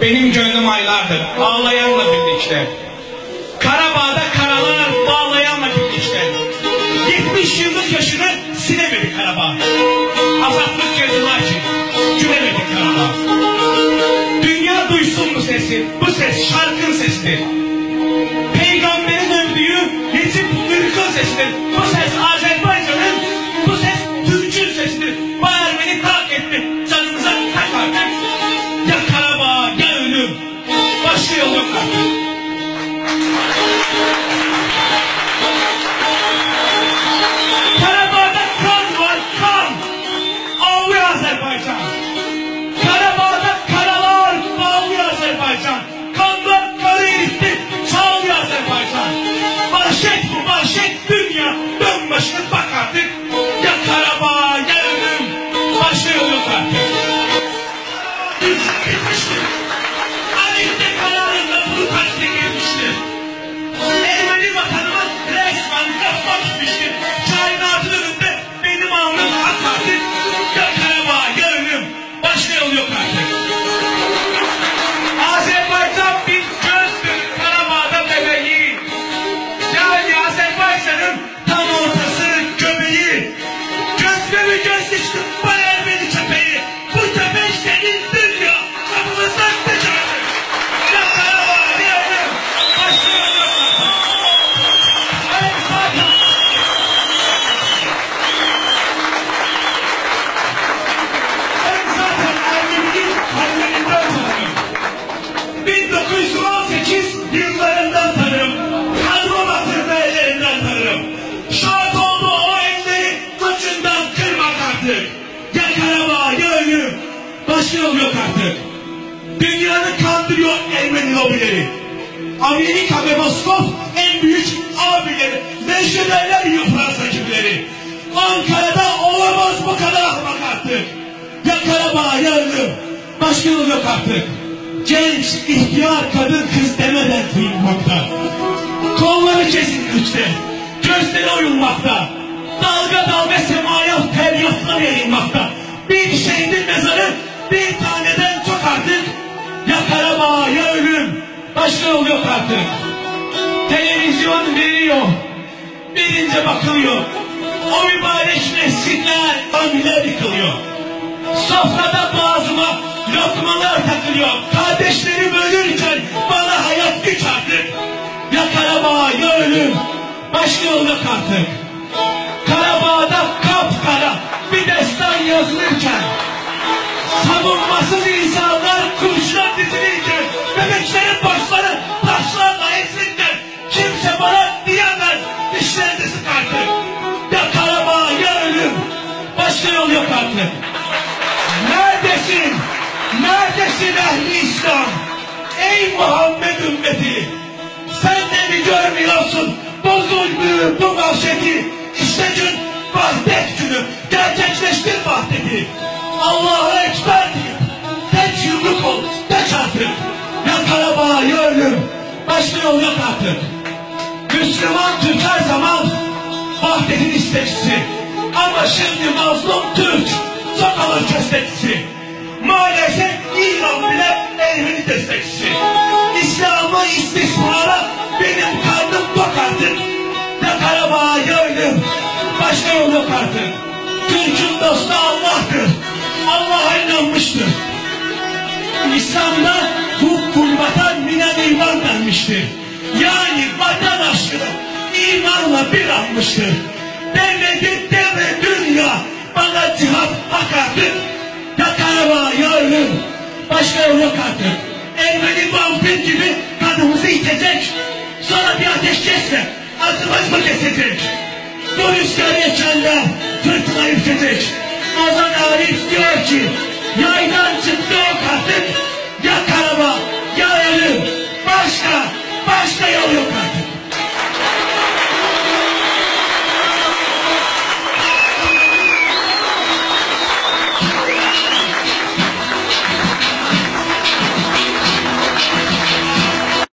Benim gönlüm aylardır ağlayanla birlikte. Karabağ'da karalar bağlayanla birlikte. 70 yıllık yaşını silemedi Karabağ. Azatlık yazılar için gülemedi Karabağ. Dünya duysun bu sesi, bu ses şarkın sesidir. Azerbaycan'ın tam ortası Ya ölüm. Başka yol yok artık. Dünyanı kandırıyor Ermeni lobileri. Amerika ve Moskov en büyük abileri. Meşruberler yiyor Fransa gibileri. Ankara'da olamaz bu kadar ahmak artık. Ya Karabağ ya ölüm. Başka yol yok artık. Genç, ihtiyar, kadın, kız demeden duyulmakta. Kolları kesilmişte. Gözleri oyulmakta. Dalga dalga semaya feryatlar yayılmakta. Şehidin mezarı bir taneden çok artık. Ya Karabağ ya ölüm. Başka yol yok artık. Televizyon veriyor. Birince bakılıyor. O mübarek mescitler, camiler yıkılıyor. Sofrada boğazıma lokmalar takılıyor. Kardeşlerim ölürken bana hayat güç artık. Ya Karabağ ya ölüm. Başka yol yok artık. Karabağ'da kapkara bir destan yazılırken savunmasız insanlar kurşuna dizilirken bebeklerin başları taşlarla ezilirken kimse bana diyemez dişlerini sık artık. Ya Karabağ ya ölüm. Başka yol yok artık. Neredesin? Neredesin ehli İslam? Ey Muhammed ümmeti! Sen de mi görmüyorsun bu zulmü, bu vahşeti? İşte gün vahdet günü, gerçekleştir vahdeti. Allahu yol yok artık. Müslüman Türk her zaman vahdetin istekçisi. Ama şimdi mazlum Türk çok alır köstekçisi. Maalesef İran bile Ermeni destekçisi. İslam'ı istismara benim karnım tok artık. Ya Karabağ ya ölüm, başka yol yok artık. Türk'ün dostu Allah'tır. Allah'a inanmıştır. İslam'da hukkul vatan minen iman denmiştir. Yani vatan aşkını imanla bir almıştır. Devleti deme dünya bana cihat hak artık. Ya Karabağ ya ölüm başka yok artık. Ermeni vampir gibi kanımızı itecek. Sonra bir ateş kesme ağzımız mı kesecek? Bu rüzgar yekenler fırtına ürkecek. Ozan Arif diyor ki yaydan çıktı ok artık.